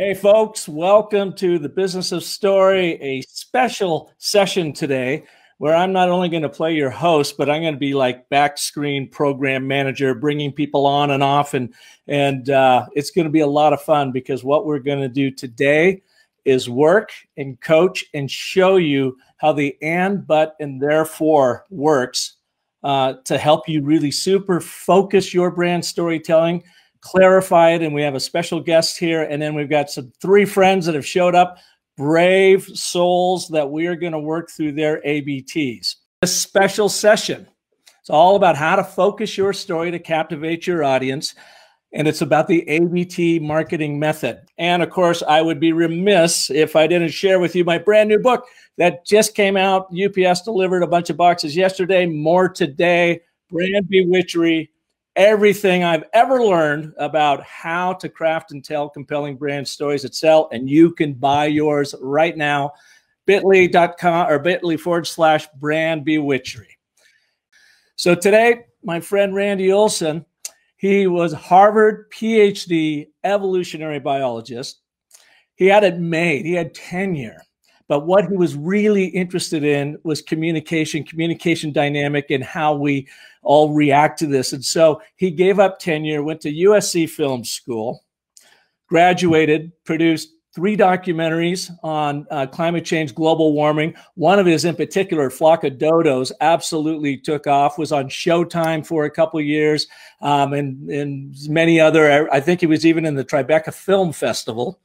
Hey, folks, welcome to the Business of Story, a special session today where I'm not only going to play your host, but I'm going to be like back screen program manager, bringing people on and off. And, and uh, it's going to be a lot of fun because what we're going to do today is work and coach and show you how the and, but, and therefore works uh, to help you really super focus your brand storytelling clarify it. And we have a special guest here. And then we've got some three friends that have showed up, brave souls that we are going to work through their ABTs. This special session. It's all about how to focus your story to captivate your audience. And it's about the ABT marketing method. And of course, I would be remiss if I didn't share with you my brand new book that just came out. UPS delivered a bunch of boxes yesterday, more today. Brand Bewitchery everything I've ever learned about how to craft and tell compelling brand stories that sell. And you can buy yours right now, bit.ly.com or bit.ly forward slash brand bewitchery. So today, my friend Randy Olson, he was Harvard PhD evolutionary biologist. He had it made, he had tenure. But what he was really interested in was communication, communication dynamic, and how we all react to this. And so he gave up tenure, went to USC Film School, graduated, produced three documentaries on uh, climate change, global warming. One of his in particular, Flock of Dodos, absolutely took off, was on Showtime for a couple years, um, and, and many other, I think he was even in the Tribeca Film Festival.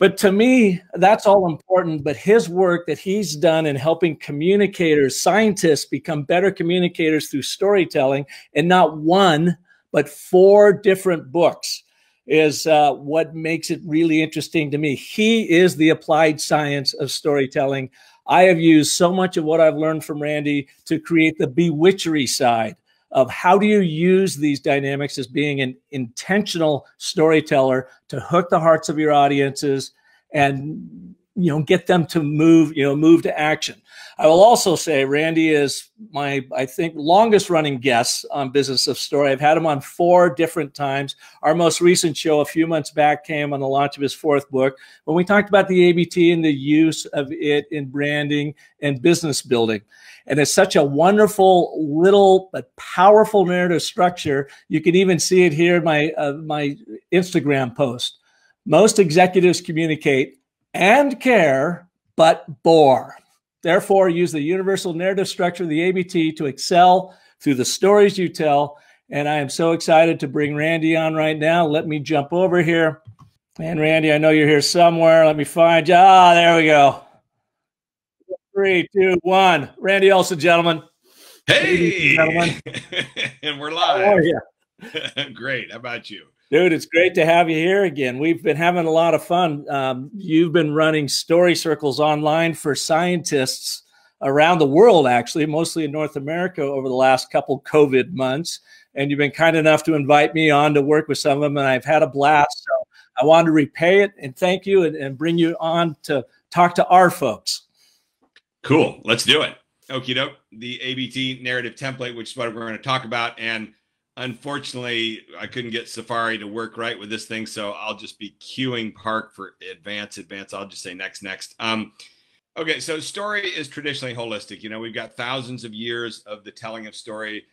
But to me, that's all important. But his work that he's done in helping communicators, scientists become better communicators through storytelling, and not one, but four different books is uh, what makes it really interesting to me. He is the applied science of storytelling. I have used so much of what I've learned from Randy to create the bewitchery side of how do you use these dynamics as being an intentional storyteller to hook the hearts of your audiences and you know get them to move you know move to action. I will also say randy is my i think longest running guest on business of story. I've had him on four different times. Our most recent show a few months back came on the launch of his fourth book. When we talked about the abt and the use of it in branding and business building and it's such a wonderful little but powerful narrative structure you can even see it here in my uh, my instagram post. Most executives communicate and care, but bore. Therefore, use the universal narrative structure of the ABT to excel through the stories you tell. And I am so excited to bring Randy on right now. Let me jump over here. And Randy, I know you're here somewhere. Let me find you. Ah, there we go. Three, two, one. Randy Olson, gentlemen. Hey, gentlemen. and we're live. How are you? Great. How about you? Dude, it's great to have you here again. We've been having a lot of fun. Um, you've been running story circles online for scientists around the world, actually, mostly in North America over the last couple COVID months. And you've been kind enough to invite me on to work with some of them, and I've had a blast. So I wanted to repay it and thank you and, and bring you on to talk to our folks. Cool. Let's do it. Okie doke. The ABT narrative template, which is what we're going to talk about. And unfortunately, I couldn't get Safari to work right with this thing, so I'll just be queuing Park for advance, advance. I'll just say next, next. Um, okay, so story is traditionally holistic. You know, we've got thousands of years of the telling of story.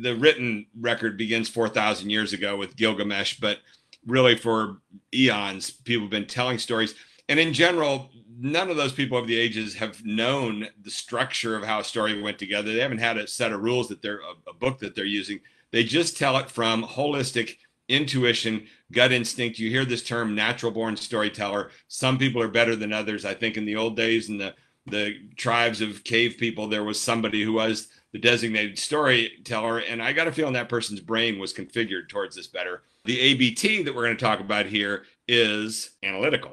The written record begins 4,000 years ago with Gilgamesh, but really for eons, people have been telling stories. And in general, none of those people of the ages have known the structure of how a story went together. They haven't had a set of rules that they're a, a book that they're using they just tell it from holistic intuition, gut instinct. You hear this term natural born storyteller. Some people are better than others. I think in the old days in the the tribes of cave people, there was somebody who was the designated storyteller. And I got a feeling that person's brain was configured towards this better. The ABT that we're going to talk about here is analytical.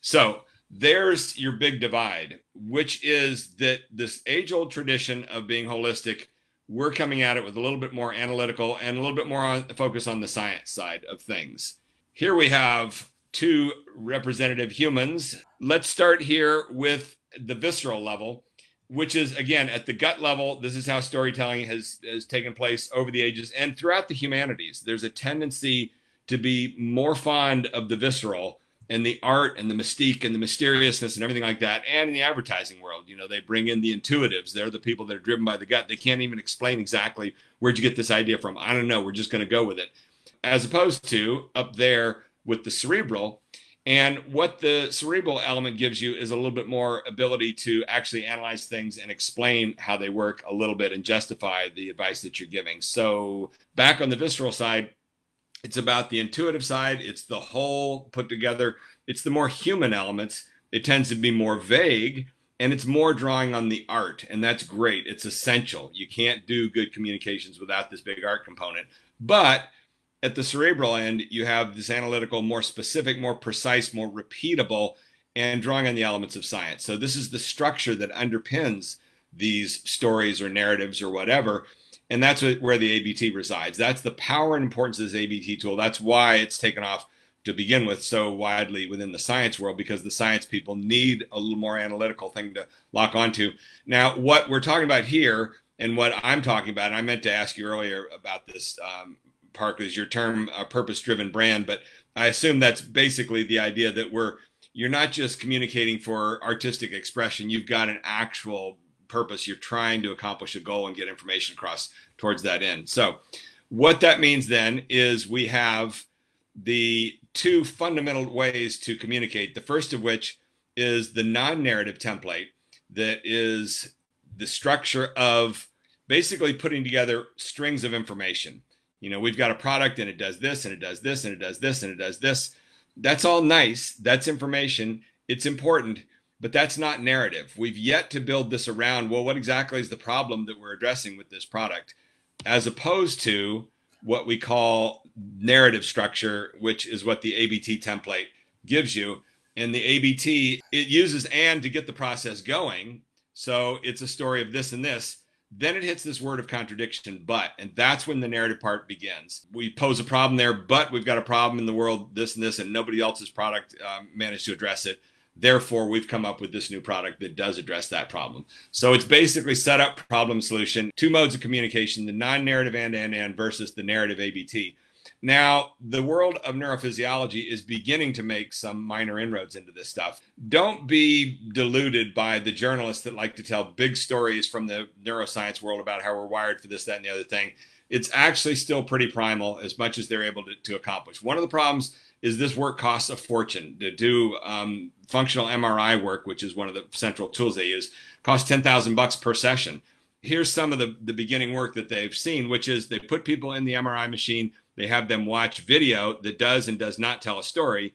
So there's your big divide, which is that this age old tradition of being holistic we're coming at it with a little bit more analytical and a little bit more on, focus on the science side of things. Here we have two representative humans. Let's start here with the visceral level, which is again at the gut level. This is how storytelling has, has taken place over the ages and throughout the humanities. There's a tendency to be more fond of the visceral and the art and the mystique and the mysteriousness and everything like that. And in the advertising world, you know, they bring in the intuitives. They're the people that are driven by the gut. They can't even explain exactly where'd you get this idea from. I don't know. We're just going to go with it. As opposed to up there with the cerebral. And what the cerebral element gives you is a little bit more ability to actually analyze things and explain how they work a little bit and justify the advice that you're giving. So, back on the visceral side, it's about the intuitive side, it's the whole put together, it's the more human elements. It tends to be more vague and it's more drawing on the art. And that's great. It's essential. You can't do good communications without this big art component. But at the cerebral end, you have this analytical, more specific, more precise, more repeatable, and drawing on the elements of science. So, this is the structure that underpins these stories or narratives or whatever and that's where the ABT resides. That's the power and importance of this ABT tool. That's why it's taken off to begin with so widely within the science world because the science people need a little more analytical thing to lock onto. Now, what we're talking about here and what I'm talking about, and I meant to ask you earlier about this, um, Park, is your term a purpose driven brand, but I assume that's basically the idea that we're you're not just communicating for artistic expression, you've got an actual purpose. You're trying to accomplish a goal and get information across towards that end. So, what that means then is we have the two fundamental ways to communicate. The first of which is the non narrative template, that is the structure of basically putting together strings of information. You know, we've got a product and it does this and it does this and it does this and it does this. That's all nice. That's information. It's important but that's not narrative. We've yet to build this around, well, what exactly is the problem that we're addressing with this product, as opposed to what we call narrative structure, which is what the ABT template gives you. And the ABT, it uses and to get the process going. So it's a story of this and this. Then it hits this word of contradiction, but, and that's when the narrative part begins. We pose a problem there, but we've got a problem in the world, this and this, and nobody else's product um, managed to address it Therefore, we've come up with this new product that does address that problem. So it's basically set up problem, solution, two modes of communication the non narrative and and and versus the narrative ABT. Now, the world of neurophysiology is beginning to make some minor inroads into this stuff. Don't be deluded by the journalists that like to tell big stories from the neuroscience world about how we're wired for this, that, and the other thing. It's actually still pretty primal as much as they're able to, to accomplish. One of the problems is this work costs a fortune to do um, functional MRI work, which is one of the central tools they use, costs 10,000 bucks per session. Here's some of the, the beginning work that they've seen, which is they put people in the MRI machine, they have them watch video that does and does not tell a story.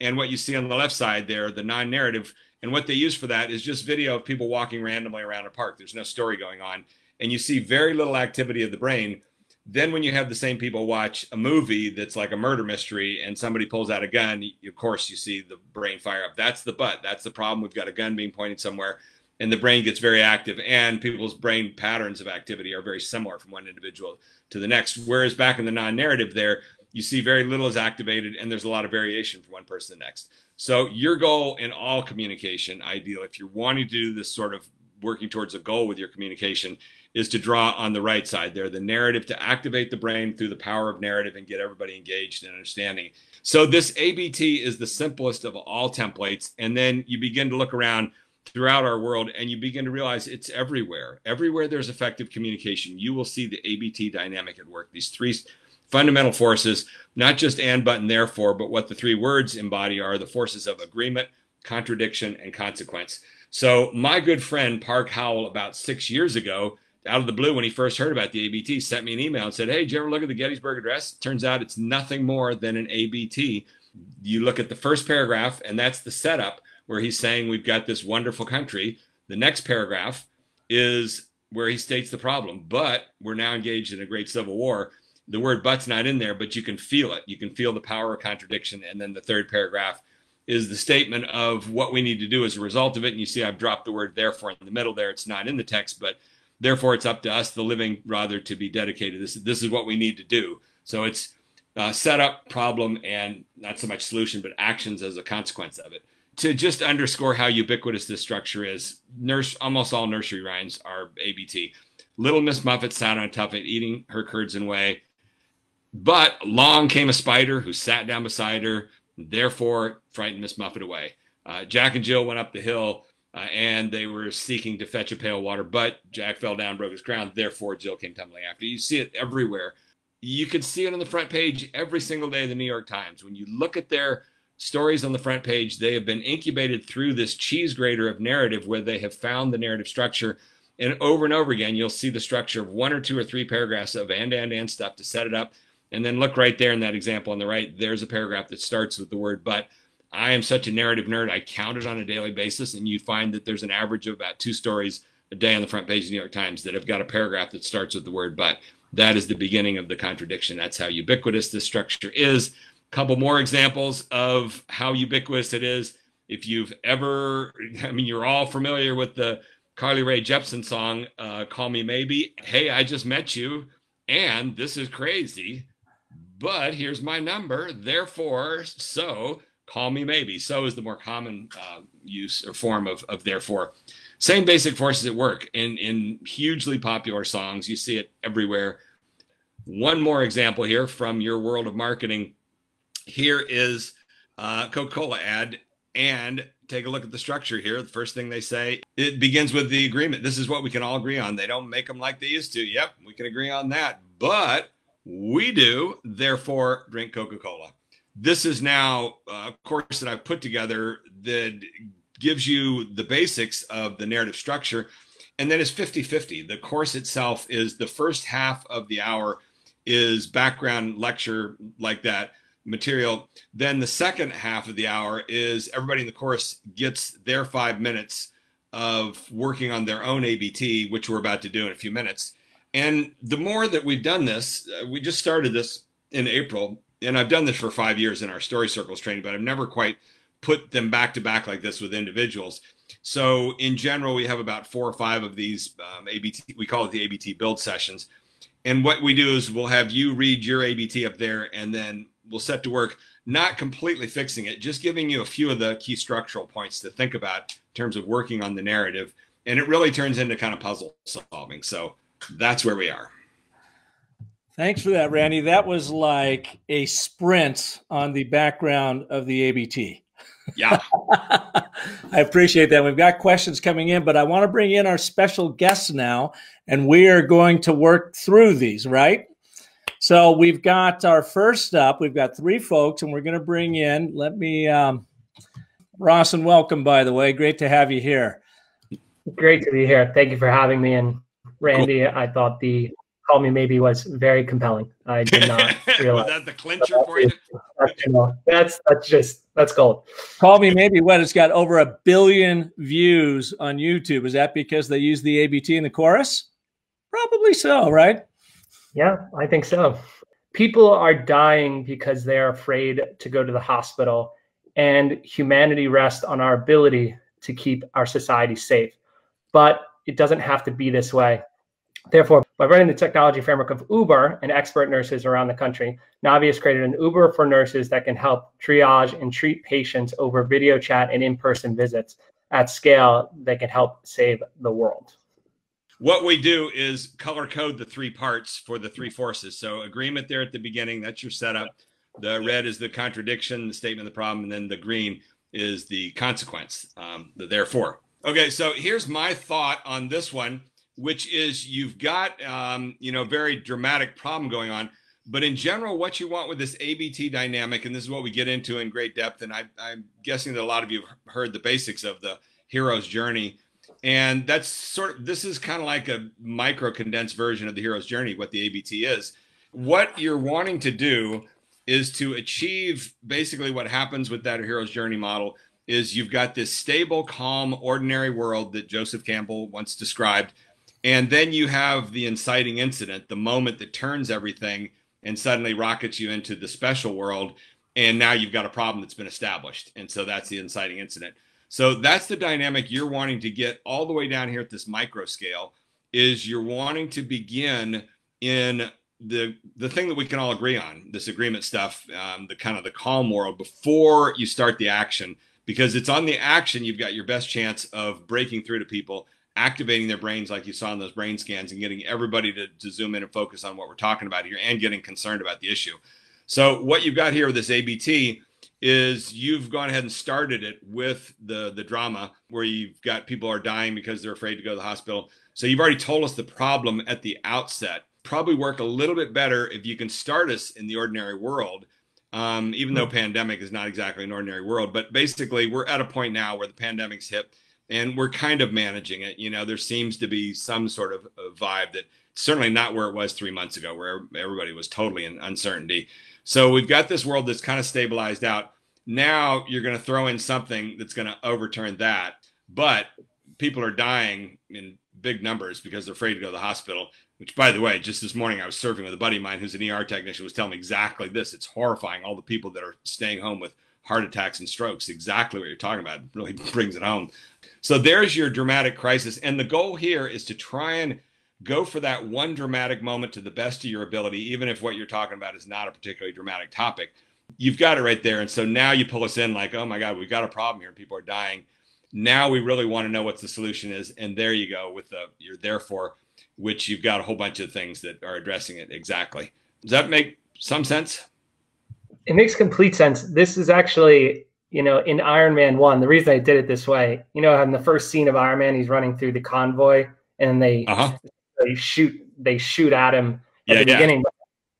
And what you see on the left side there, the non narrative, and what they use for that is just video of people walking randomly around a park. There's no story going on. And you see very little activity of the brain then when you have the same people watch a movie that's like a murder mystery and somebody pulls out a gun, of course you see the brain fire up. That's the but. That's the problem. We've got a gun being pointed somewhere and the brain gets very active and people's brain patterns of activity are very similar from one individual to the next. Whereas back in the non-narrative there, you see very little is activated and there's a lot of variation from one person to the next. So your goal in all communication, ideal, if you're wanting to do this sort of working towards a goal with your communication is to draw on the right side there, the narrative to activate the brain through the power of narrative and get everybody engaged in understanding. So this ABT is the simplest of all templates. And then you begin to look around throughout our world and you begin to realize it's everywhere. Everywhere there's effective communication, you will see the ABT dynamic at work. These three fundamental forces, not just and, but, and therefore, but what the three words embody are the forces of agreement, contradiction, and consequence. So my good friend Park Howell, about six years ago, out of the blue when he first heard about the ABT, sent me an email and said, Hey, did you ever look at the Gettysburg Address? Turns out it's nothing more than an ABT. You look at the first paragraph, and that's the setup where he's saying we've got this wonderful country. The next paragraph is where he states the problem, but we're now engaged in a great civil war. The word but's not in there, but you can feel it. You can feel the power of contradiction. And then the third paragraph is the statement of what we need to do as a result of it. And you see, I've dropped the word therefore in the middle there. It's not in the text, but Therefore, it's up to us, the living, rather, to be dedicated. This, this is what we need to do. So it's uh, setup, problem, and not so much solution, but actions as a consequence of it. To just underscore how ubiquitous this structure is, nurse almost all nursery rhymes are ABT. Little Miss Muffet sat on top of it, eating her curds and whey. But long came a spider who sat down beside her, therefore frightened Miss Muffet away. Uh, Jack and Jill went up the hill uh, and they were seeking to fetch a pail of water, but Jack fell down, broke his crown. Therefore, Jill came tumbling after. You see it everywhere. You can see it on the front page every single day of the New York Times. When you look at their stories on the front page, they have been incubated through this cheese grater of narrative where they have found the narrative structure. And over and over again, you'll see the structure of one or two or three paragraphs of and, and, and stuff to set it up. And then look right there in that example on the right, there's a paragraph that starts with the word but. I am such a narrative nerd. I count it on a daily basis, and you find that there's an average of about two stories a day on the front page of the New York Times that have got a paragraph that starts with the word but. That is the beginning of the contradiction. That's how ubiquitous this structure is. A couple more examples of how ubiquitous it is. If you've ever, I mean, you're all familiar with the Carly Rae Jepsen song, uh, Call Me Maybe. Hey, I just met you, and this is crazy, but here's my number. Therefore, so call me maybe. So is the more common uh, use or form of, of therefore. Same basic forces at work in, in hugely popular songs. You see it everywhere. One more example here from your world of marketing. Here is a Coca-Cola ad and take a look at the structure here. The first thing they say, it begins with the agreement. This is what we can all agree on. They don't make them like they used to. Yep, we can agree on that. But we do, therefore drink Coca-Cola this is now a course that I've put together that gives you the basics of the narrative structure. And then it's 50 50. The course itself is the first half of the hour is background lecture like that material. Then the second half of the hour is everybody in the course gets their five minutes of working on their own ABT, which we're about to do in a few minutes. And the more that we've done this, uh, we just started this in April and I've done this for five years in our story circles training, but I've never quite put them back to back like this with individuals. So in general, we have about four or five of these um, ABT. We call it the ABT build sessions. And what we do is we'll have you read your ABT up there, and then we'll set to work, not completely fixing it, just giving you a few of the key structural points to think about in terms of working on the narrative. And it really turns into kind of puzzle solving. So that's where we are. Thanks for that, Randy. That was like a sprint on the background of the ABT. Yeah. I appreciate that. We've got questions coming in, but I want to bring in our special guests now, and we are going to work through these, right? So we've got our first up, we've got three folks, and we're going to bring in, let me, um, Ross, and welcome, by the way. Great to have you here. Great to be here. Thank you for having me. And Randy, cool. I thought the Call Me Maybe was very compelling. I did not realize. was that the clincher for you? Uh, that's that's just that's gold. Call Me Maybe what? It's got over a billion views on YouTube. Is that because they use the ABT in the chorus? Probably so, right? Yeah, I think so. People are dying because they're afraid to go to the hospital, and humanity rests on our ability to keep our society safe. But it doesn't have to be this way. Therefore, by running the technology framework of Uber and expert nurses around the country, Navi has created an Uber for nurses that can help triage and treat patients over video chat and in-person visits at scale that can help save the world. What we do is color code the three parts for the three forces. So agreement there at the beginning, that's your setup. The red is the contradiction, the statement of the problem, and then the green is the consequence, um, the therefore. Okay, so here's my thought on this one which is you've got um, you know very dramatic problem going on. But in general what you want with this abt dynamic and this is what we get into in great depth and I, i'm guessing that a lot of you have heard the basics of the hero's journey. And that's sort of this is kind of like a micro condensed version of the hero's journey what the abt is. What you're wanting to do is to achieve basically what happens with that hero's journey model is you've got this stable calm ordinary world that joseph campbell once described and then you have the inciting incident, the moment that turns everything and suddenly rockets you into the special world. And now you've got a problem that's been established. And so that's the inciting incident. So that's the dynamic you're wanting to get all the way down here at this micro scale is you're wanting to begin in the the thing that we can all agree on this agreement stuff um, the kind of the calm world before you start the action because it's on the action you've got your best chance of breaking through to people activating their brains like you saw in those brain scans and getting everybody to, to zoom in and focus on what we're talking about here and getting concerned about the issue. So what you've got here with this ABT is you've gone ahead and started it with the the drama where you've got people are dying because they're afraid to go to the hospital. So you've already told us the problem at the outset. Probably work a little bit better if you can start us in the ordinary world. Um, even though hmm. pandemic is not exactly an ordinary world, but basically we're at a point now where the pandemic's hit and we're kind of managing it. You know, there seems to be some sort of vibe that certainly not where it was three months ago, where everybody was totally in uncertainty. So we've got this world that's kind of stabilized out. Now you're going to throw in something that's going to overturn that. But people are dying in big numbers because they're afraid to go to the hospital. Which, by the way, just this morning I was surfing with a buddy of mine who's an ER technician was telling me exactly this. It's horrifying. All the people that are staying home with heart attacks and strokes. Exactly what you're talking about. It really brings it home. So there's your dramatic crisis. And the goal here is to try and go for that one dramatic moment to the best of your ability, even if what you're talking about is not a particularly dramatic topic. You've got it right there. And so now you pull us in like, oh my God, we've got a problem here. People are dying. Now we really want to know what the solution is. And there you go with the you're therefore, which you've got a whole bunch of things that are addressing it exactly. Does that make some sense? It makes complete sense. This is actually, you know, in Iron Man 1, the reason I did it this way, you know, in the first scene of Iron Man, he's running through the convoy and they uh-huh they shoot they shoot at him at yeah, the beginning. Yeah.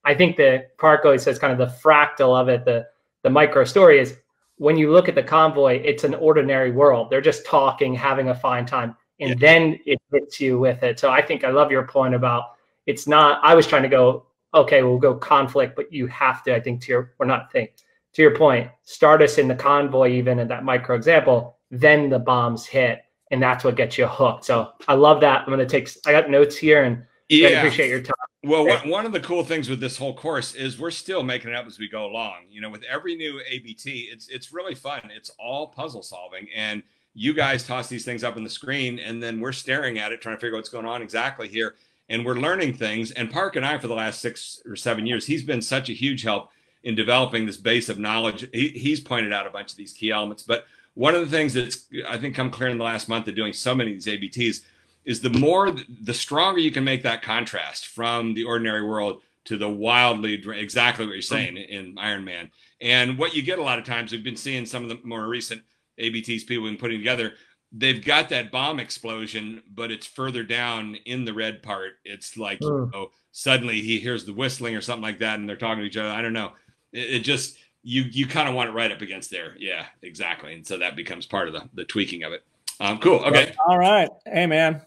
I think the Park always says kind of the fractal of it, the the micro story is when you look at the convoy, it's an ordinary world. They're just talking, having a fine time, and yeah. then it hits you with it. So I think I love your point about it's not. I was trying to go, okay, we'll go conflict, but you have to. I think to your or not think to your point, start us in the convoy, even in that micro example, then the bombs hit and that's what gets you hooked. So I love that. I'm going to take, I got notes here and yeah, appreciate your time. Well, one, one of the cool things with this whole course is we're still making it up as we go along. You know, with every new ABT, it's it's really fun. It's all puzzle solving, and you guys toss these things up on the screen, and then we're staring at it, trying to figure out what's going on exactly here, and we're learning things. And Park and I, for the last six or seven years, he's been such a huge help in developing this base of knowledge. He, he's pointed out a bunch of these key elements, but one of the things that's I think come clear in the last month of doing so many of these ABTs is the more the stronger you can make that contrast from the ordinary world to the wildly exactly what you're saying in Iron Man. And what you get a lot of times, we've been seeing some of the more recent ABTs people have been putting together. They've got that bomb explosion, but it's further down in the red part. It's like you know, suddenly he hears the whistling or something like that, and they're talking to each other. I don't know. It, it just you you kind of want it right up against there. Yeah, exactly. And so that becomes part of the the tweaking of it. Um, cool. Okay. All right. Hey, man.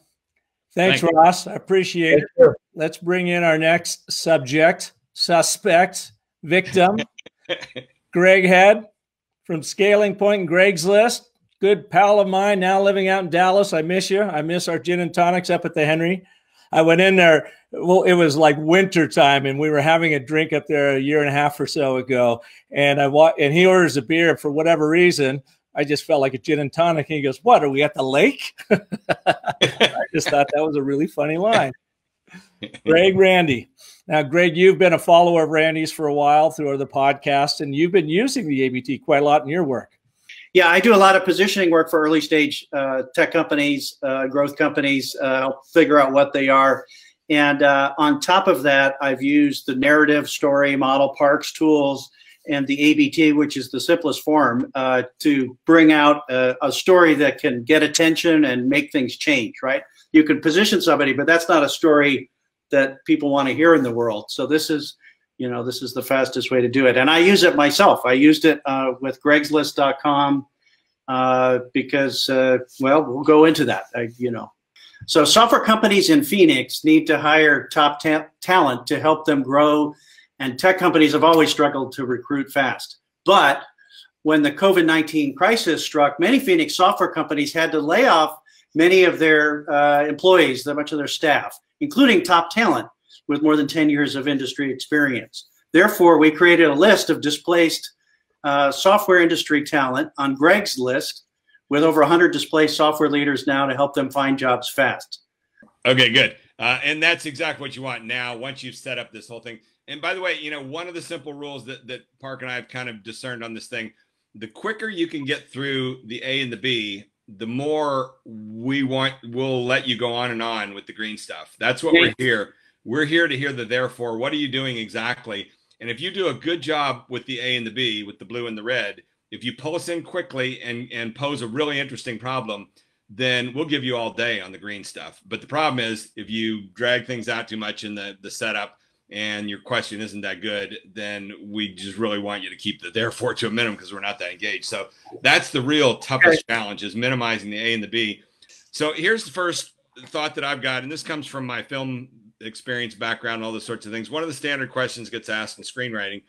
Thanks, Thank Ross. You. I appreciate it. Let's bring in our next subject, suspect, victim, Greg Head from Scaling Point and Greg's List. Good pal of mine, now living out in Dallas. I miss you. I miss our gin and tonics up at the Henry. I went in there. Well, it was like winter time, and we were having a drink up there a year and a half or so ago. And I wa- and he orders a beer for whatever reason. I just felt like a gin and tonic. And he goes, "What? Are we at the lake?" I just thought that was a really funny line. Greg Randy. Now, Greg, you've been a follower of Randy's for a while through the podcast, and you've been using the ABT quite a lot in your work. Yeah, I do a lot of positioning work for early stage uh, tech companies, uh, growth companies, uh, figure out what they are. And uh, on top of that, I've used the narrative story model Park's tools and the ABT, which is the simplest form, uh, to bring out a, a, story that can get attention and make things change, right? You can position somebody, but that's not a story that people want to hear in the world. So this is, you know, this is the fastest way to do it. And I use it myself. I used it uh, with gregslist.com uh, because, uh, well, we'll go into that, I, you know. So software companies in Phoenix need to hire top ta talent to help them grow. And tech companies have always struggled to recruit fast. But when the COVID-19 crisis struck, many Phoenix software companies had to lay off many of their uh, employees, much of their staff, including top talent with more than 10 years of industry experience. Therefore, we created a list of displaced uh, software industry talent on Greg's list with over 100 displaced software leaders now to help them find jobs fast. Okay, good. Uh, and that's exactly what you want now once you've set up this whole thing. And by the way, you know, one of the simple rules that, that Park and I have kind of discerned on this thing the quicker you can get through the A and the B, the more we want, we'll let you go on and on with the green stuff. That's what we're here we're here to hear the therefore. What are you doing exactly? And if you do a good job with the A and the B, with the blue and the red, if you pull us in quickly and and pose a really interesting problem, then we'll give you all day on the green stuff. But the problem is if you drag things out too much in the the setup and your question isn't that good, then we just really want you to keep the therefore to a minimum because we're not that engaged. So that's the real toughest challenge is minimizing the A and the B. So here's the first thought that I've got, and this comes from my film experience background, all those sorts of things. One of the standard questions gets asked in screenwriting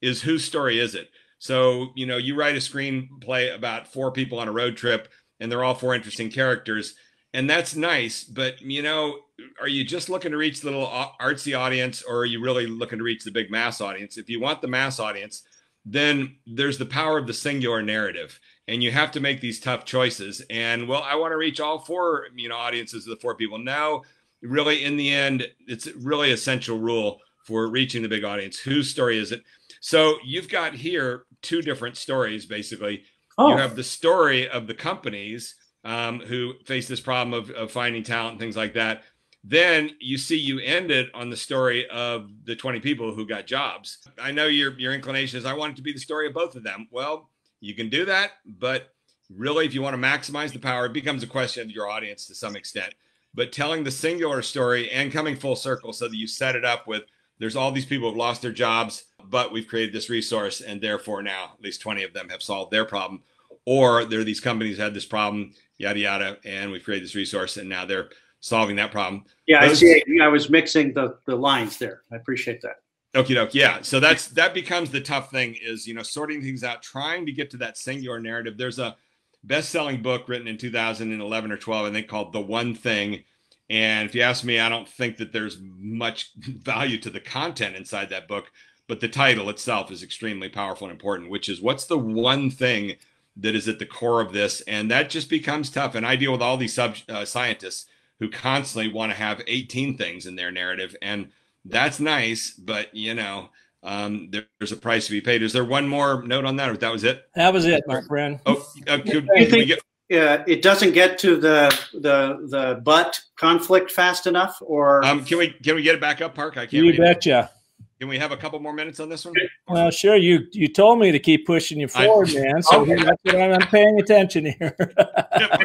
is whose story is it? So, you know, you write a screenplay about four people on a road trip and they're all four interesting characters. And that's nice, but you know, are you just looking to reach the little artsy audience or are you really looking to reach the big mass audience? If you want the mass audience, then there's the power of the singular narrative and you have to make these tough choices and well i want to reach all four you know audiences of the four people now really in the end it's really essential rule for reaching the big audience. Whose story is it? So you've got here two different stories basically. Oh. you have the story of the companies um, who face this problem of, of finding talent and things like that. Then you see you ended on the story of the 20 people who got jobs. I know your your inclination is i want it to be the story of both of them. Well you can do that but really if you want to maximize the power it becomes a question of your audience to some extent but telling the singular story and coming full circle so that you set it up with there's all these people who've lost their jobs, but we've created this resource, and therefore now at least 20 of them have solved their problem. Or there are these companies had this problem, yada yada, and we've created this resource, and now they're solving that problem. Yeah, Those, I see. I was mixing the the lines there. I appreciate that. Okay, doke. Yeah. So that's that becomes the tough thing is you know sorting things out, trying to get to that singular narrative. There's a best-selling book written in 2011 or 12, I think, called "The One Thing." And if you ask me, I don't think that there's much value to the content inside that book, but the title itself is extremely powerful and important, which is what's the one thing that is at the core of this? And that just becomes tough. And I deal with all these sub uh, scientists who constantly want to have 18 things in their narrative. And that's nice, but you know, um, there's a price to be paid. Is there one more note on that, or that was it? That was it, my friend. Oh, uh, could, could we get, uh, it doesn't get to the the the butt conflict fast enough, or um, can we can we get it back up, Park? I can't. You betcha. Can we have a couple more minutes on this one? Well, sure. You you told me to keep pushing you forward, I, man. So okay. that's what I'm, I'm, paying attention here.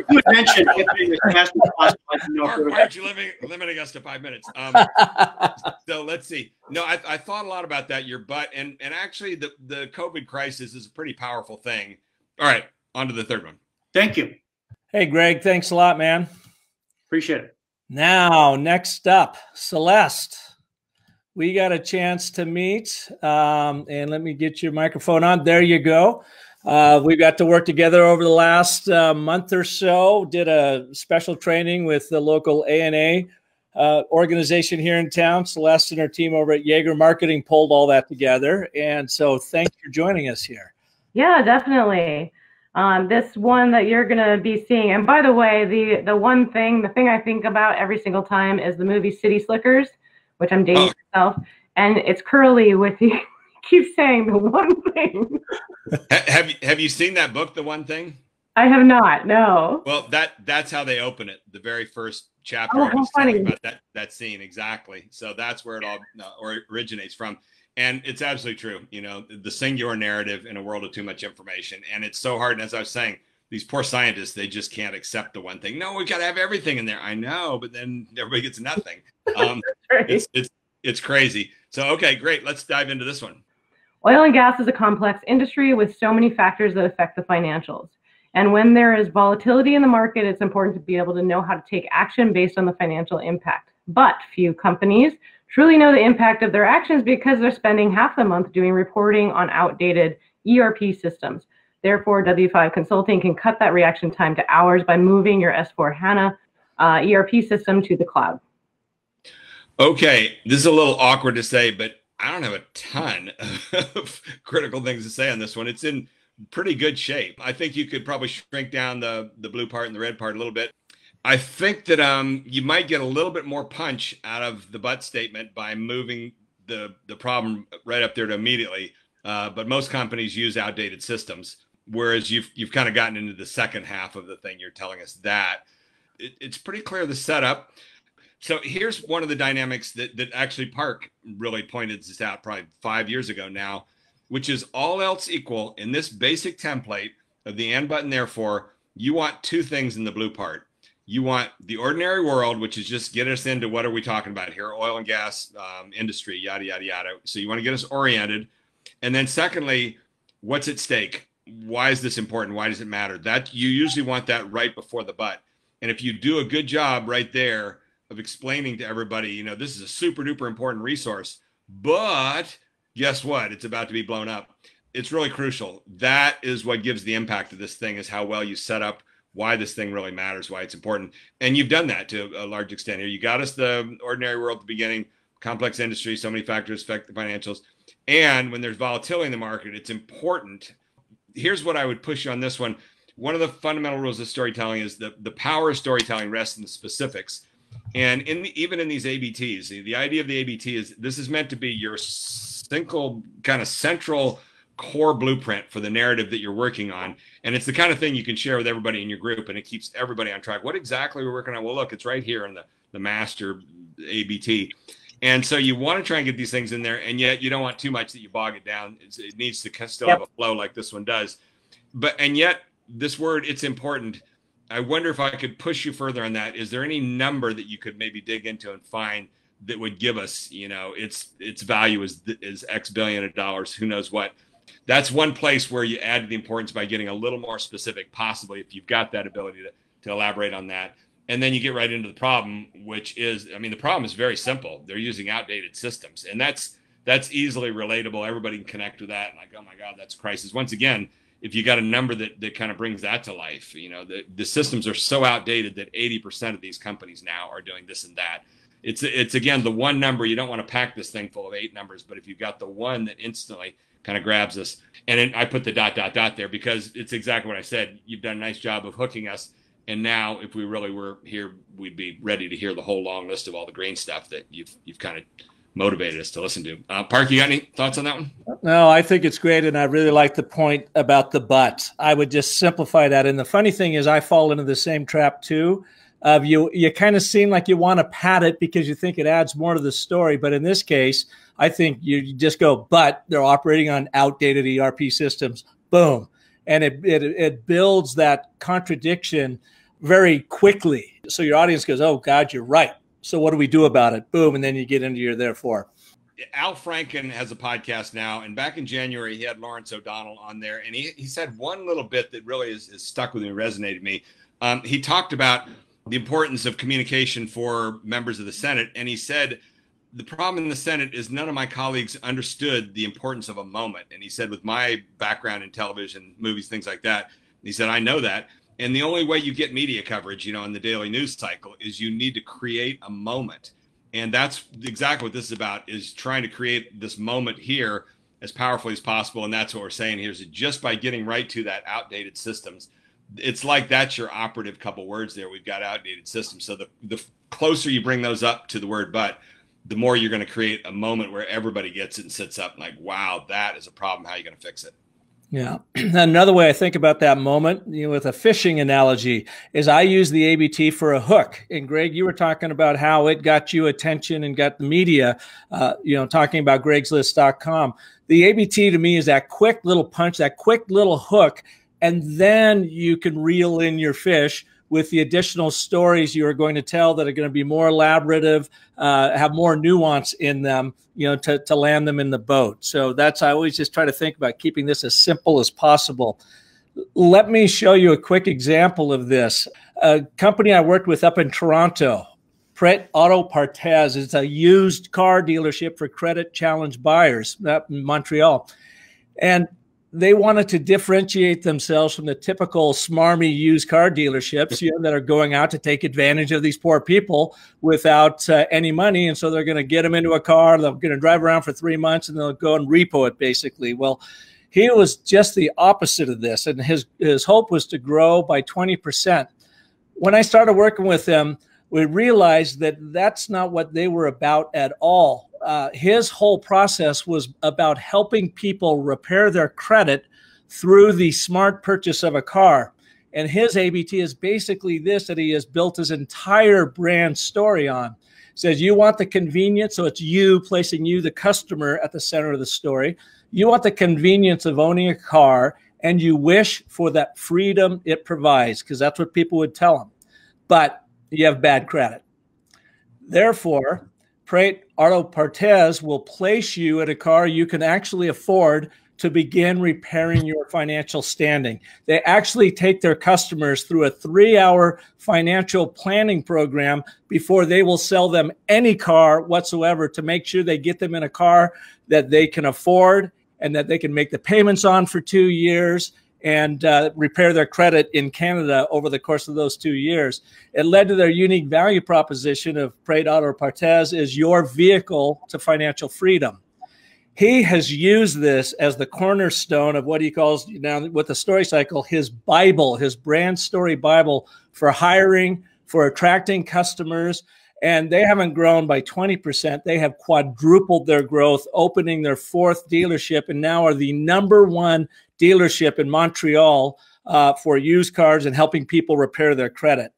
you mentioned Why aren't you limiting, limiting us to five minutes? Um, so let's see. No, I, I thought a lot about that. Your butt, and and actually, the the COVID crisis is a pretty powerful thing. All right, on to the third one. Thank you. Hey, Greg. Thanks a lot, man. Appreciate it. Now, next up, Celeste. We got a chance to meet, um, and let me get your microphone on. There you go. Uh, we got to work together over the last uh, month or so. Did a special training with the local ANA uh, organization here in town. Celeste and her team over at Jaeger Marketing pulled all that together, and so thanks for joining us here. Yeah, definitely. Um, this one that you're going to be seeing, and by the way, the the one thing, the thing I think about every single time is the movie City Slickers, which I'm dating oh. myself, and it's Curly with the keep saying the one thing. have you have you seen that book, The One Thing? I have not. No. Well, that that's how they open it. The very first chapter. Oh, how funny. About that that scene exactly. So that's where it all uh, or originates from and it's absolutely true you know the singular narrative in a world of too much information and it's so hard and as i was saying these poor scientists they just can't accept the one thing. No we've got to have everything in there. I know but then everybody gets nothing. Um, it's, it's it's crazy. So okay great. Let's dive into this one. Oil and gas is a complex industry with so many factors that affect the financials. And when there is volatility in the market it's important to be able to know how to take action based on the financial impact. But few companies truly know the impact of their actions because they're spending half the month doing reporting on outdated ERP systems. Therefore, W5 Consulting can cut that reaction time to hours by moving your S4 HANA uh, ERP system to the cloud. Okay, this is a little awkward to say, but I don't have a ton of critical things to say on this one. It's in pretty good shape. I think you could probably shrink down the the blue part and the red part a little bit. I think that um, you might get a little bit more punch out of the butt statement by moving the the problem right up there to immediately. Uh, but most companies use outdated systems, whereas you've you've kind of gotten into the second half of the thing. You're telling us that it, it's pretty clear the setup. So here's one of the dynamics that that actually Park really pointed this out probably five years ago now, which is all else equal in this basic template of the and button therefore you want two things in the blue part you want the ordinary world, which is just get us into what are we talking about here, oil and gas um, industry, yada yada yada. So you want to get us oriented, and then secondly, what's at stake? Why is this important? Why does it matter? That you usually want that right before the butt. And if you do a good job right there of explaining to everybody, you know, this is a super duper important resource, but guess what? It's about to be blown up. It's really crucial. That is what gives the impact of this thing is how well you set up why this thing really matters, why it's important. And you've done that to a large extent here. You got us the ordinary world at the beginning, complex industry, so many factors affect the financials. And when there's volatility in the market, it's important. Here's what I would push you on this one. One of the fundamental rules of storytelling is that the power of storytelling rests in the specifics. And in the, even in these ABTs, the, the idea of the ABT is this is meant to be your single kind of central core blueprint for the narrative that you're working on. And it's the kind of thing you can share with everybody in your group and it keeps everybody on track. What exactly we're working on? Well, look, it's right here in the, the master ABT. And so you want to try and get these things in there, and yet you don't want too much that you bog it down. It's, it needs to still yep. have a flow like this one does. But and yet this word, it's important. I wonder if I could push you further on that. Is there any number that you could maybe dig into and find that would give us, you know, its its value is is X billion of dollars? Who knows what? that's one place where you add the importance by getting a little more specific, possibly if you've got that ability to, to elaborate on that. And then you get right into the problem, which is, I mean, the problem is very simple. They're using outdated systems, and that's that's easily relatable. Everybody can connect with that. And like, oh my God, that's crisis. Once again, if you got a number that that kind of brings that to life, you know, the, the systems are so outdated that 80% of these companies now are doing this and that. It's it's again the one number you don't want to pack this thing full of eight numbers, but if you've got the one that instantly kind of grabs us. And I put the dot dot dot there because it's exactly what I said. You've done a nice job of hooking us. And now, if we really were here, we'd be ready to hear the whole long list of all the green stuff that you've you've kind of motivated us to listen to. Uh, Park, you got any thoughts on that one? No, I think it's great, and I really like the point about the but. I would just simplify that. And the funny thing is, I fall into the same trap too. Of you, you kind of seem like you want to pat it because you think it adds more to the story, but in this case, I think you just go, but they're operating on outdated ERP systems. Boom. And it, it, it builds that contradiction very quickly. So your audience goes, oh, God, you're right. So what do we do about it? Boom. And then you get into your therefore. Al Franken has a podcast now, and back in January he had Lawrence O'Donnell on there, and he, he said one little bit that really is, is stuck with me, resonated me. Um, he talked about the importance of communication for members of the Senate, and he said the problem in the Senate is none of my colleagues understood the importance of a moment. And he said, with my background in television, movies, things like that, he said, I know that. And the only way you get media coverage, you know, in the daily news cycle is you need to create a moment. And that's exactly what this is about is trying to create this moment here as powerfully as possible. And that's what we're saying here is just by getting right to that outdated systems, it's like that's your operative couple words there. We've got outdated systems. So the, the closer you bring those up to the word but, the more you're going to create a moment where everybody gets it and sits up and like, wow, that is a problem. How are you going to fix it? Yeah. Another way I think about that moment, you know, with a fishing analogy, is I use the ABT for a hook. And Greg, you were talking about how it got you attention and got the media, uh, you know, talking about gregslist.com. The ABT to me is that quick little punch, that quick little hook, and then you can reel in your fish with the additional stories you are going to tell that are going to be more elaborative, uh, have more nuance in them, you know, to, to land them in the boat. So that's, I always just try to think about keeping this as simple as possible. Let me show you a quick example of this. A company I worked with up in Toronto, Pret Auto Partes, is a used car dealership for credit challenge buyers up in Montreal. And they wanted to differentiate themselves from the typical smarmy used car dealerships you know, that are going out to take advantage of these poor people without uh, any money. And so they're going to get them into a car, they're going to drive around for three months, and they'll go and repo it basically. Well, he was just the opposite of this, and his his hope was to grow by twenty percent. When I started working with them, we realized that that's not what they were about at all uh, his whole process was about helping people repair their credit through the smart purchase of a car. And his ABT is basically this that he has built his entire brand story on. says you want the convenience, so it's you placing you, the customer, at the center of the story. You want the convenience of owning a car, and you wish for that freedom it provides, because that's what people would tell him. But you have bad credit. Therefore, Prate Auto will place you at a car you can actually afford to begin repairing your financial standing. They actually take their customers through a three hour financial planning program before they will sell them any car whatsoever to make sure they get them in a car that they can afford and that they can make the payments on for two years and uh, repair their credit in Canada over the course of those two years. It led to their unique value proposition of Prate Auto Partes is your vehicle to financial freedom he has used this as the cornerstone of what he calls now with the story cycle his bible his brand story bible for hiring for attracting customers and they haven't grown by 20% they have quadrupled their growth opening their fourth dealership and now are the number one dealership in montreal uh, for used cars and helping people repair their credit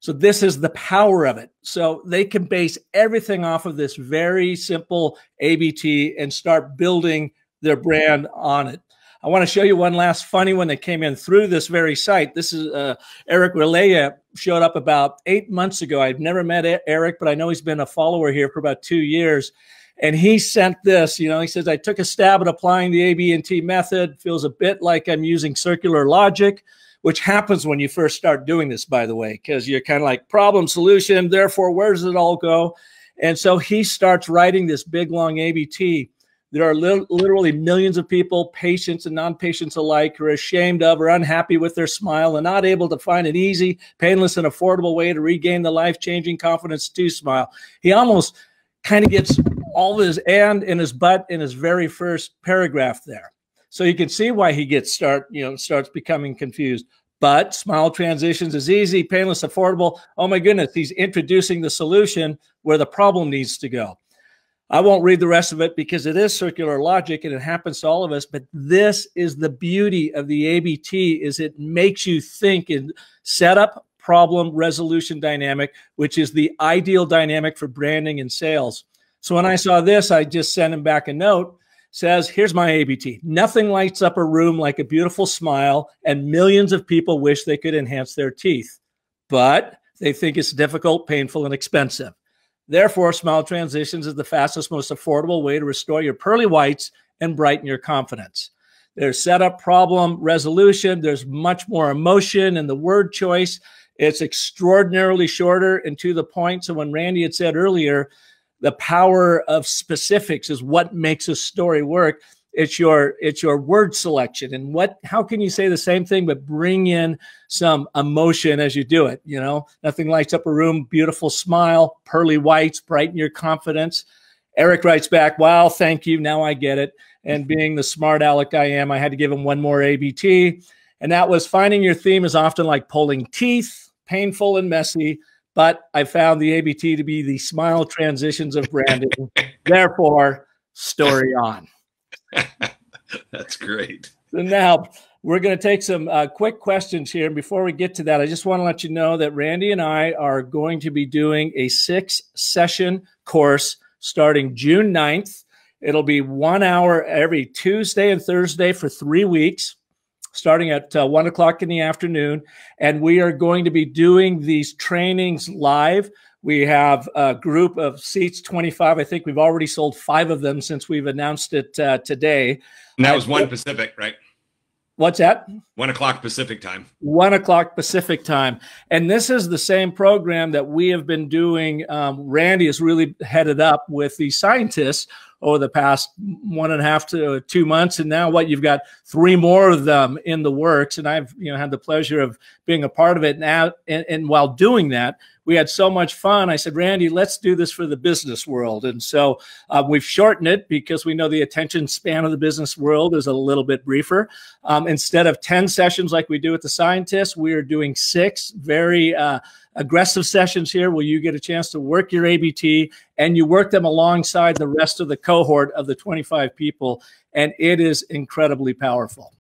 so this is the power of it. So they can base everything off of this very simple ABT and start building their brand on it. I want to show you one last funny one that came in through this very site. This is uh, Eric Relaya showed up about eight months ago. I've never met Eric, but I know he's been a follower here for about two years. And he sent this, you know, he says, I took a stab at applying the AB&T method. Feels a bit like I'm using circular logic which happens when you first start doing this, by the way, because you're kind of like problem solution. Therefore, where does it all go? And so he starts writing this big long ABT. There are li- literally millions of people, patients and non patients alike, who are ashamed of or unhappy with their smile and not able to find an easy, painless, and affordable way to regain the life changing confidence to smile. He almost kind of gets all of his and in his butt in his very first paragraph there. So you can see why he gets start, you know, starts becoming confused. But smile transitions is easy, painless, affordable. Oh my goodness, he's introducing the solution where the problem needs to go. I won't read the rest of it because it is circular logic and it happens to all of us. But this is the beauty of the ABT is it makes you think in setup, problem, resolution dynamic, which is the ideal dynamic for branding and sales. So when I saw this, I just sent him back a note says, Here's my ABT. Nothing lights up a room like a beautiful smile, and millions of people wish they could enhance their teeth, but they think it's difficult, painful, and expensive. Therefore, Smile Transitions is the fastest, most affordable way to restore your pearly whites and brighten your confidence. There's setup, problem, resolution. There's much more emotion in the word choice. It's extraordinarily shorter and to the point. So, when Randy had said earlier, the power of specifics is what makes a story work. It's your it's your word selection. And what how can you say the same thing but bring in some emotion as you do it? You know nothing lights up a room beautiful smile pearly whites brighten your confidence. Eric writes back wow thank you. Now i get it. And mm-hmm. being the smart aleck i am i had to give him one more abt and that was finding your theme is often like pulling teeth painful and messy but I found the ABT to be the smile transitions of branding. Therefore, story on. That's great. So now we're going to take some uh, quick questions here. And before we get to that, I just want to let you know that Randy and I are going to be doing a six session course starting June 9th. It'll be one hour every Tuesday and Thursday for three weeks starting at uh, one o'clock in the afternoon. And we are going to be doing these trainings live. We have a group of seats, 25. I think we've already sold five of them since we've announced it uh, today. And that was one Pacific, right? What's that? One o'clock Pacific time. One o'clock Pacific time. And this is the same program that we have been doing. Um, Randy has really headed up with the scientists over the past one and a half to two months. And now what you've got three more of them in the works. And I've, you know, had the pleasure of being a part of it now. And, and while doing that, we had so much fun. I said, Randy, let's do this for the business world. And so uh, we've shortened it because we know the attention span of the business world is a little bit briefer. Um, instead of 10 sessions like we do with the scientists, we are doing six very uh, aggressive sessions here where you get a chance to work your ABT and you work them alongside the rest of the cohort of the 25 people. And it is incredibly powerful.